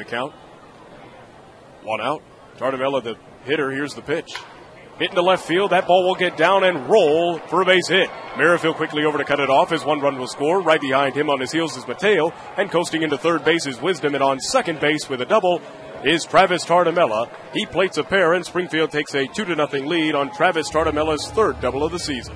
the count. One out. Tartamella, the hitter, here's the pitch. Hit into left field. That ball will get down and roll for a base hit. Merrifield quickly over to cut it off His one run will score. Right behind him on his heels is Mateo. And coasting into third base is Wisdom. And on second base with a double is Travis Tartamella. He plates a pair and Springfield takes a 2 to nothing lead on Travis Tartamella's third double of the season.